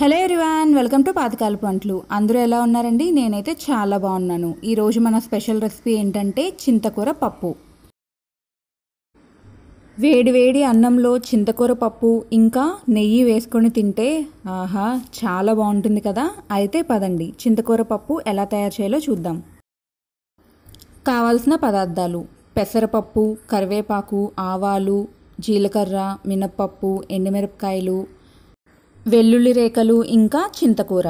Hello everyone welcome to పాతకాల వంటలు. అందరూ ఎలా ఉన్నారండి? నేనైతే చాలా బాగున్నాను. ఈరోజు మన స్పెషల్ రెసిపీ ఏంటంటే చింతకూర పప్పు. వేడి వేడి అన్నంలో చింతకూర పప్పు ఇంకా నెయ్యి వేసుకొని తింటే ఆహా చాలా బాగుంటుంది కదా? అయితే పదండి చింతకూర పప్పు ఎలా తయారు చేయాలో చూద్దాం. కావాల్సిన పదార్థాలు. పెసరపప్పు కరివేపాకు ఆవాలు జీలకర్ర మినప్పప్పు ఎండుమిరపకాయలు వెల్లుల్లి రేఖలు ఇంకా చింతకూర.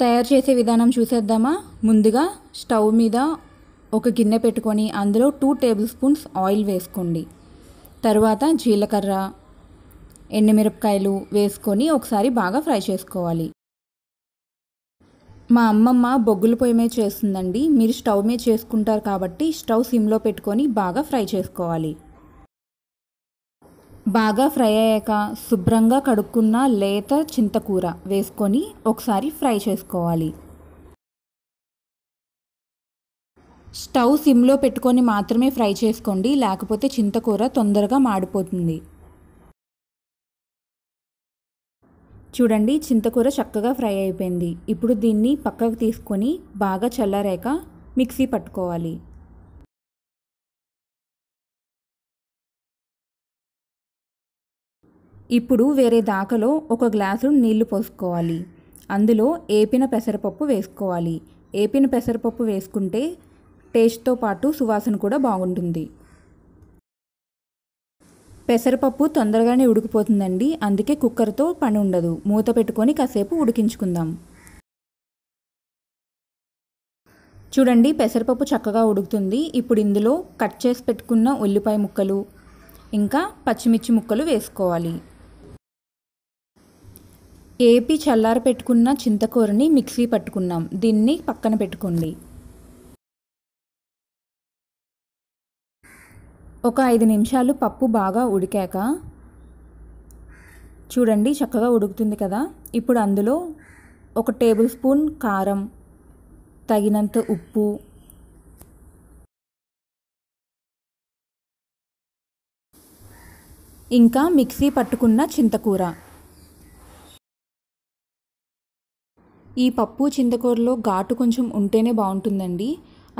తయారు చేసే విధానం చూసేద్దామా? ముందుగా స్టవ్ మీద ఒక గిన్నె పెట్టుకొని అందులో టూ టేబుల్ స్పూన్స్ ఆయిల్ వేసుకోండి. తర్వాత జీలకర్ర ఎండుమిరపకాయలు వేసుకొని ఒకసారి బాగా ఫ్రై చేసుకోవాలి. మా అమ్మమ్మ బొగ్గుల పొయ్యి మీద చేస్తుందండి. మీరు స్టవ్ మీద చేసుకుంటారు కాబట్టి స్టవ్ సిమ్లో పెట్టుకొని బాగా ఫ్రై చేసుకోవాలి. బాగా ఫ్రై అయ్యాక శుభ్రంగా కడుక్కున్న లేత చింతకూర వేసుకొని ఒకసారి ఫ్రై చేసుకోవాలి. స్టవ్ సిమ్లో పెట్టుకొని మాత్రమే ఫ్రై చేసుకోండి లేకపోతే చింతకూర తొందరగా మాడిపోతుంది. చూడండి చింతకూర చక్కగా ఫ్రై అయిపోయింది. ఇప్పుడు దీన్ని పక్కకు తీసుకొని బాగా చల్లారాక మిక్సీ పట్టుకోవాలి. ఇప్పుడు వేరే దాకలో ఒక గ్లాసు నీళ్ళు పోసుకోవాలి. అందులో ఏపిన పెసరపప్పు వేసుకోవాలి. ఏపిన పెసరపప్పు వేసుకుంటే టేస్ట్తో పాటు సువాసన కూడా బాగుంటుంది. పెసరపప్పు తొందరగానే ఉడికిపోతుందండి. అందుకే కుక్కర్తో పని ఉండదు. మూత పెట్టుకొని కాసేపు ఉడికించుకుందాం. చూడండి పెసరపప్పు చక్కగా ఉడుకుతుంది. ఇప్పుడు ఇందులో కట్ చేసి పెట్టుకున్న ఉల్లిపాయ ముక్కలు ఇంకా పచ్చిమిర్చి ముక్కలు వేసుకోవాలి. ఏపీ చల్లార పెట్టుకున్న చింతకూరని మిక్సీ పట్టుకున్నాం. దీన్ని పక్కన పెట్టుకోండి. ఒక ఐదు నిమిషాలు పప్పు బాగా ఉడికాక చూడండి చక్కగా ఉడుకుతుంది కదా. ఇప్పుడు అందులో ఒక టేబుల్ స్పూన్ కారం తగినంత ఉప్పు ఇంకా మిక్సీ పట్టుకున్న చింతకూర. ఈ పప్పు చింతకూరలో ఘాటు కొంచెం ఉంటేనే బాగుంటుందండి.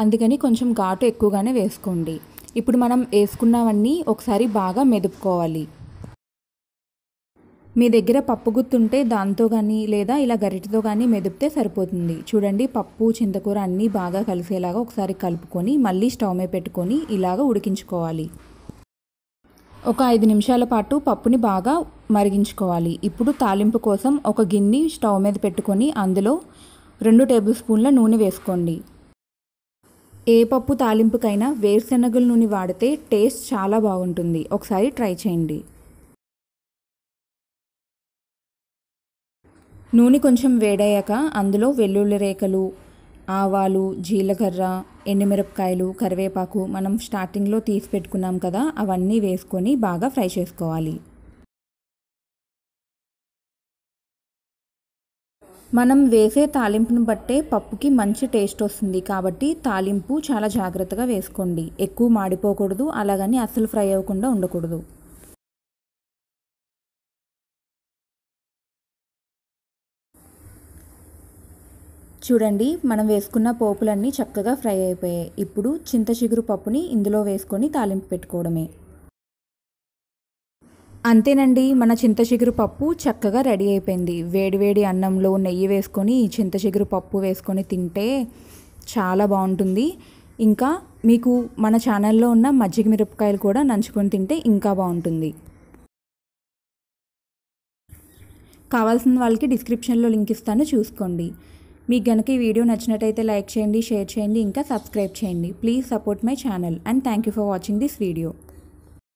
అందుకని కొంచెం ఘాటు ఎక్కువగానే వేసుకోండి. ఇప్పుడు మనం వేసుకున్నవన్నీ ఒకసారి బాగా మెదుపుకోవాలి. మీ దగ్గర పప్పు గుత్తుంటే దాంతో కానీ లేదా ఇలా గరిటతో కానీ మెదిపితే సరిపోతుంది. చూడండి పప్పు చింతకూర అన్నీ బాగా కలిసేలాగా ఒకసారి కలుపుకొని మళ్ళీ స్టవ్ మీద పెట్టుకొని ఇలాగ ఉడికించుకోవాలి. ఒక ఐదు నిమిషాల పాటు పప్పుని బాగా మరిగించుకోవాలి. ఇప్పుడు తాలింపు కోసం ఒక గిన్నె స్టవ్ మీద పెట్టుకొని అందులో రెండు టేబుల్ స్పూన్ల నూనె వేసుకోండి. ఏ పప్పు తాలింపుకైనా వేరుశెనగల నూనె వాడితే టేస్ట్ చాలా బాగుంటుంది. ఒకసారి ట్రై చేయండి. నూనె కొంచెం వేడయ్యాక అందులో వెల్లుల్లి రేఖలు ఆవాలు జీలకర్ర ఎండుమిరపకాయలు కరివేపాకు మనం స్టార్టింగ్లో తీసి పెట్టుకున్నాం కదా అవన్నీ వేసుకొని బాగా ఫ్రై చేసుకోవాలి. మనం వేసే తాలింపును బట్టే పప్పుకి మంచి టేస్ట్ వస్తుంది కాబట్టి తాలింపు చాలా జాగ్రత్తగా వేసుకోండి. ఎక్కువ మాడిపోకూడదు అలాగని అస్సలు ఫ్రై అవ్వకుండా ఉండకూడదు. చూడండి మనం వేసుకున్న పోపులన్నీ చక్కగా ఫ్రై అయిపోయాయి. ఇప్పుడు చింత చిగురు పప్పుని ఇందులో వేసుకొని తాలింపు పెట్టుకోవడమే. అంతేనండి మన చింత చిగురు పప్పు చక్కగా రెడీ అయిపోయింది. వేడివేడి అన్నంలో నెయ్యి వేసుకొని చింత చిగురు పప్పు వేసుకొని తింటే చాలా బాగుంటుంది. ఇంకా మీకు మన ఛానల్లో ఉన్న మజ్జిగ మిరపకాయలు కూడా నంచుకొని తింటే ఇంకా బాగుంటుంది. కావాల్సిన వాళ్ళకి డిస్క్రిప్షన్లో లింక్ ఇస్తాను చూసుకోండి. మీకు గనక ఈ వీడియో నచ్చినట్టయితే లైక్ చేయండి షేర్ చేయండి ఇంకా సబ్స్క్రైబ్ చేయండి. Please support my channel and thank you for watching this video.